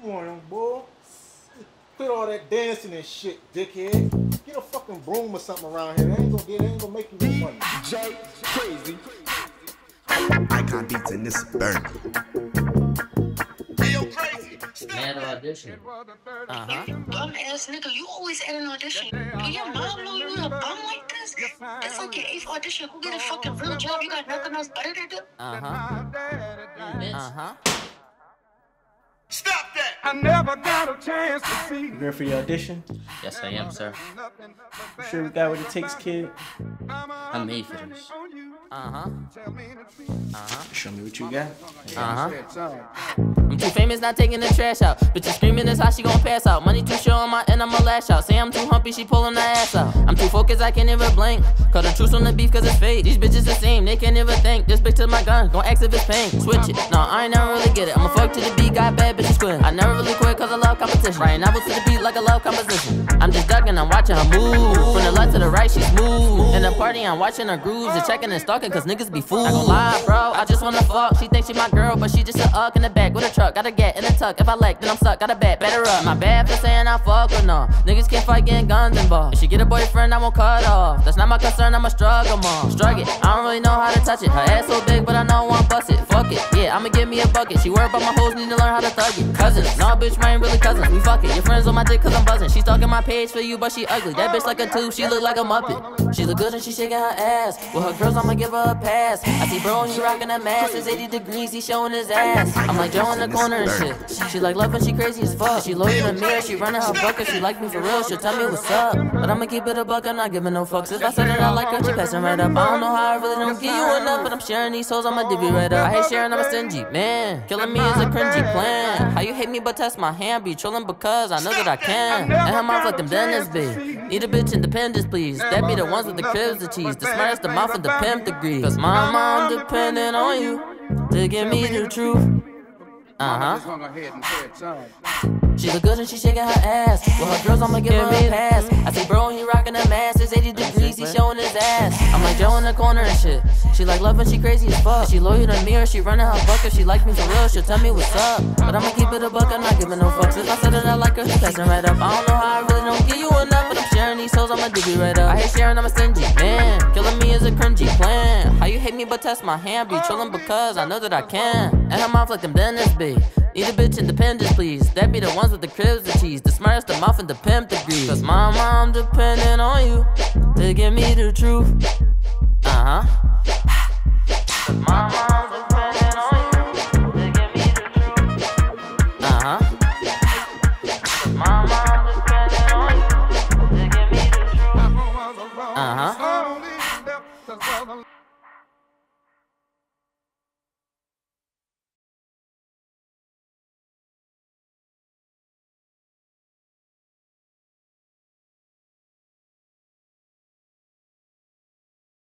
Come on, boy. Quit all that dancing and shit, dickhead. Get a fucking broom or something around here. They ain't gonna get, they ain't gonna make you no money. J crazy. Icon beats in this burn. Man of audition. Uh-huh. Bum ass nigga, you always at an audition. Do your mom know you a bum like this? That's like your eighth audition. Who get a fucking real job? You got nothing else better to do? Uh-huh. Uh-huh. Stop that! I never got a chance to see. You ready for your audition? Yes, I am, sir. You sure we got what it takes, kid? I'm made for this. Uh-huh. Show me what you got. Uh-huh. I'm too famous, not taking the trash out. Bitches screaming, that's how she gon' pass out. Money too short on my end, I'ma lash out. Say I'm too humpy, she pulling her ass out. I'm too focused, I can't even blink. Cut the truth on the beef, cause it's fake. These bitches the same, they can't even think. This bitch to my gun, gon' ask if it's pain. Switch it. No, I ain't never really get it. I'ma fuck to the beat, got bad bitches quit. I never really quit, cause I love competition. Right now, to the beat like a love composition. I'm just ducking, I'm watching her move. From the left to the right, she's smooth. In the party, I'm watching her grooves and checking and stalking, cause niggas be fools. I gon' lie, bro, I just wanna fuck. She thinks she my girl, but she just a uck in the back with a truck. Gotta get in the tuck. If I like, then I'm stuck. Gotta bet, better up. My bad for saying I fuck with no. Niggas can't fight getting guns involved. If she get a boyfriend, I won't cut off. That's not my concern, I'ma struggle, mom. Struggle, I don't really know how to touch it. Her ass so big, but I know I want bust it. Fuck it, yeah, I'ma give me a bucket. She worried about my hoes, need to learn how to thug it. Cousins, no, bitch, we ain't really cousins. We fuck it. Your friends on my dick, cause I'm buzzing. She stalking my page for you, but she ugly. That bitch like a tube, she look like a muppet. She look good and she shaking her ass. With her girls, I'ma give her a pass. I see bro, he rocking a mask. It's 80 degrees, he showing his ass. I'm like Joe in the corner and shit. She like love and she crazy as fuck. She loyal the mirror, she running her bucket. She like me for real, she'll tell me what's up. But I'ma keep it a buck, I'm not giving no fucks. If I said that I like her, she passing right up. I don't know how I really don't give you enough, but I'm sharing these souls, I'ma divvy right up. I hate sharing, I'm a stingy man. Killing me is a cringy plan. How you hate me but test my hand? Be trolling because I know that I can. And her mouth like them be. Need a bitch independence, please. That be the ones with the cribs, the cheese. The smartest, the mouth, and the pimp degree. Cause my mom depending on you to give me the truth. Uh huh. She look good and she shaking her ass. With her girls, I'ma give her a pass. I see bro, he rocking a mask. It's 80 degrees, he showing his ass. I'm like Joe in the corner and shit. She like love and she crazy as fuck. She loyal to me or she running her buck. If she like me for real, she'll tell me what's up. But I'ma keep it a buck, I'm not giving no fucks. If I said that I like her, she passing right up. I don't know how I really don't give you enough, but I'm sharing these souls, I'ma dig you right up. I hate sharing, I'm a stingy man. Killing me is a cringy plan. How you hate me but test my hand? Be trolling because I know that I can. And her mouth like them dentists be. Need a bitch independence, please. That be the ones with the cribs, the cheese. The smartest, the mouth, and the pimp degree. Cause my mom depending on you to give me the truth. Uh huh. Mom